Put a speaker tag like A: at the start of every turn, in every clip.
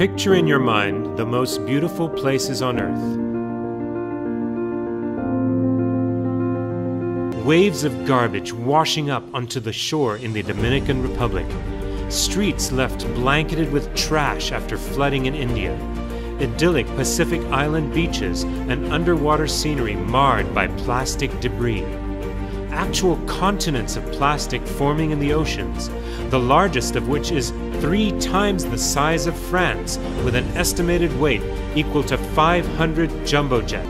A: Picture in your mind the most beautiful places on earth. Waves of garbage washing up onto the shore in the Dominican Republic. Streets left blanketed with trash after flooding in India. Idyllic Pacific Island beaches and underwater scenery marred by plastic debris actual continents of plastic forming in the oceans, the largest of which is three times the size of France, with an estimated weight equal to 500 jumbo jet.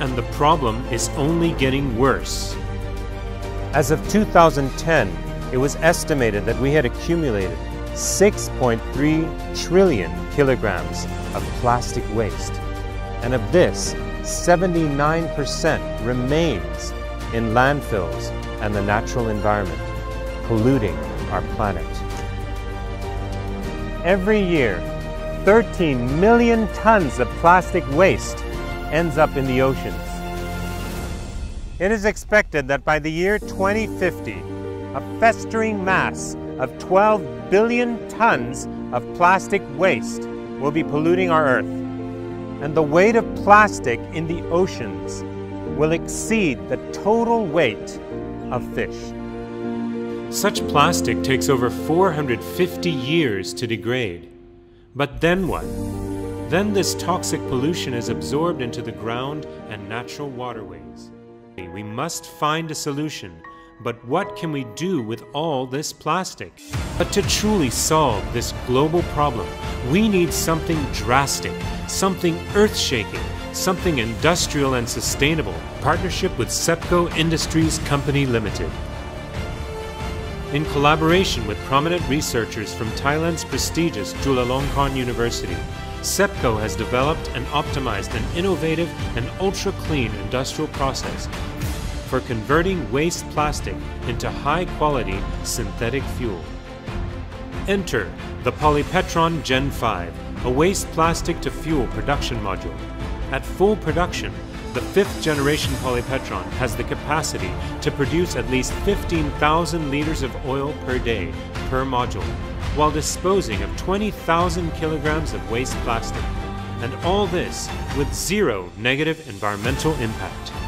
A: And the problem is only getting worse. As of 2010, it was estimated that we had accumulated 6.3 trillion kilograms of plastic waste. And of this, 79% remains in landfills and the natural environment, polluting our planet. Every year, 13 million tons of plastic waste ends up in the oceans. It is expected that by the year 2050, a festering mass of 12 billion tons of plastic waste will be polluting our Earth. And the weight of plastic in the oceans will exceed the total weight of fish. Such plastic takes over 450 years to degrade. But then what? Then this toxic pollution is absorbed into the ground and natural waterways. We must find a solution, but what can we do with all this plastic? But to truly solve this global problem, we need something drastic, something earth shaking, something industrial and sustainable, partnership with SEPCO Industries Company Limited. In collaboration with prominent researchers from Thailand's prestigious Chulalongkorn University, SEPCO has developed and optimized an innovative and ultra-clean industrial process for converting waste plastic into high-quality synthetic fuel. Enter the Polypetron Gen 5, a waste plastic to fuel production module at full production, the fifth generation Polypetron has the capacity to produce at least 15,000 liters of oil per day per module, while disposing of 20,000 kilograms of waste plastic. And all this with zero negative environmental impact.